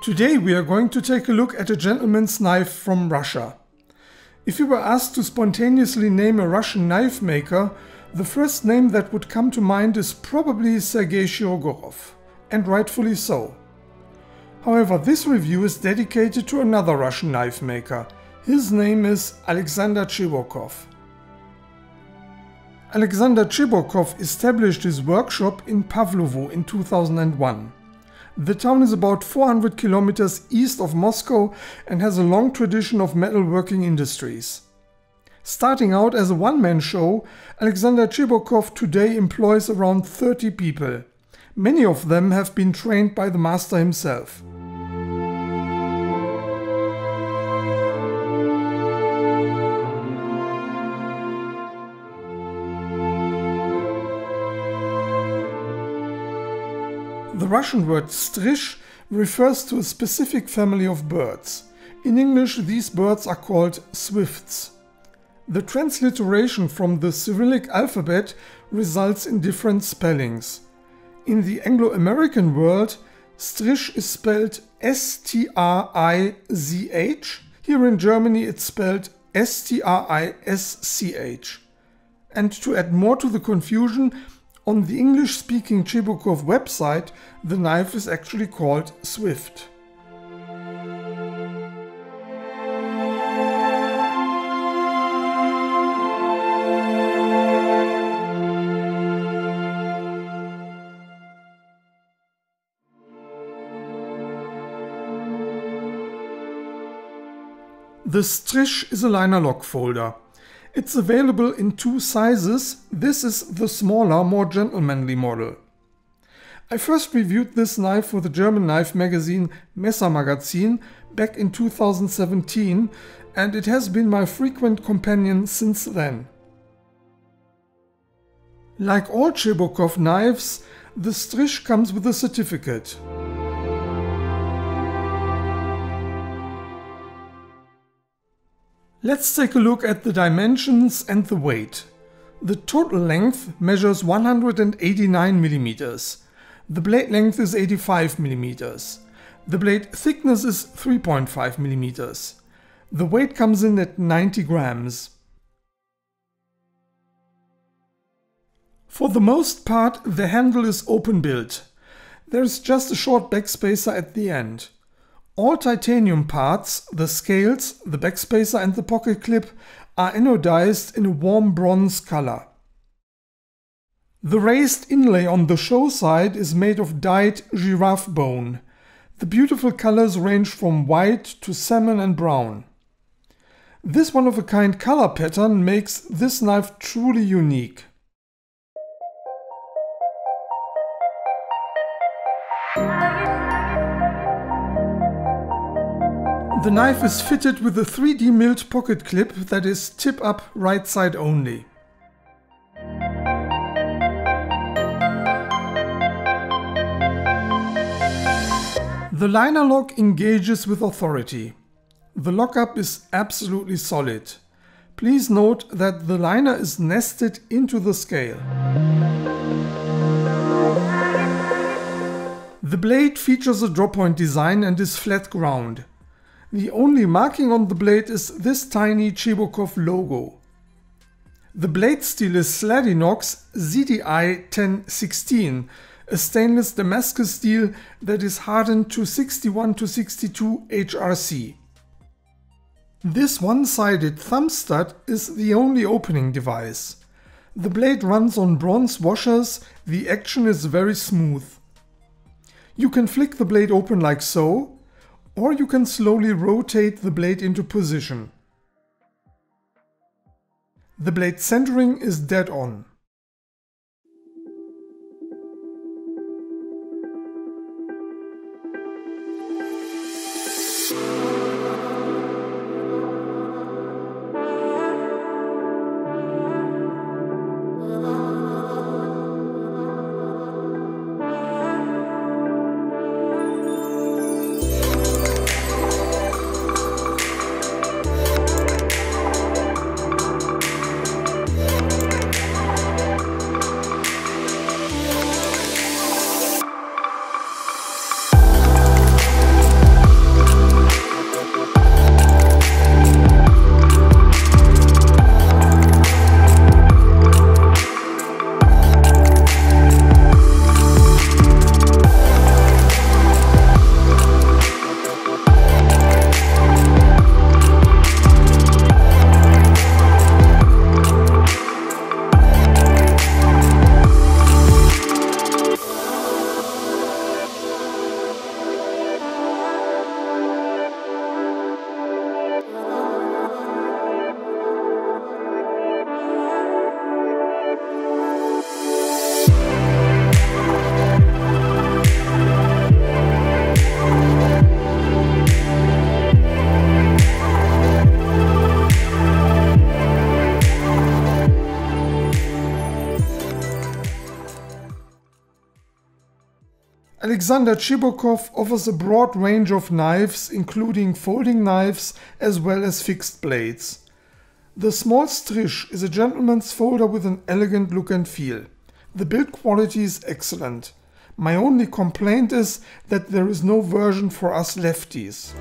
Today we are going to take a look at a gentleman's knife from Russia. If you were asked to spontaneously name a Russian knife maker, the first name that would come to mind is probably Sergei Shirogorov, and rightfully so. However, this review is dedicated to another Russian knife maker. His name is Alexander Cheburkov. Alexander Cheburkov established his workshop in Pavlovo in 2001. The town is about 400 kilometers east of Moscow and has a long tradition of metalworking industries. Starting out as a one-man show, Alexander Cheburkov today employs around 30 people. Many of them have been trained by the master himself. The Russian word strizh refers to a specific family of birds. In English, these birds are called swifts. The transliteration from the Cyrillic alphabet results in different spellings. In the Anglo-American world, strizh is spelled S-T-R-I-Z-H. Here in Germany it's spelled S-T-R-I-S-C-H. And to add more to the confusion, on the English-speaking Cheburkov website, the knife is actually called Swift. The Strizh is a liner lock folder. It's available in two sizes. This is the smaller, more gentlemanly model. I first reviewed this knife for the German knife magazine Messermagazin back in 2017 and it has been my frequent companion since then. Like all Cheburkov knives, the Strizh comes with a certificate. Let's take a look at the dimensions and the weight. The total length measures 189 mm. The blade length is 85 mm. The blade thickness is 3.5 mm. The weight comes in at 90 grams. For the most part, the handle is open built. There is just a short backspacer at the end. All titanium parts, the scales, the backspacer and the pocket clip are anodized in a warm bronze color. The raised inlay on the show side is made of dyed giraffe bone. The beautiful colors range from white to salmon and brown. This one-of-a-kind color pattern makes this knife truly unique. The knife is fitted with a 3D milled pocket clip that is tip up right side only. The liner lock engages with authority. The lockup is absolutely solid. Please note that the liner is nested into the scale. The blade features a drop point design and is flat ground. The only marking on the blade is this tiny Cheburkov logo. The blade steel is Sladinox ZDI 1016, a stainless Damascus steel that is hardened to 61 to 62 HRC. This one-sided thumb stud is the only opening device. The blade runs on bronze washers, the action is very smooth. You can flick the blade open like so, or you can slowly rotate the blade into position. The blade centering is dead on. Alexander Cheburkov offers a broad range of knives, including folding knives as well as fixed blades. The small Strish is a gentleman's folder with an elegant look and feel. The build quality is excellent. My only complaint is that there is no version for us lefties.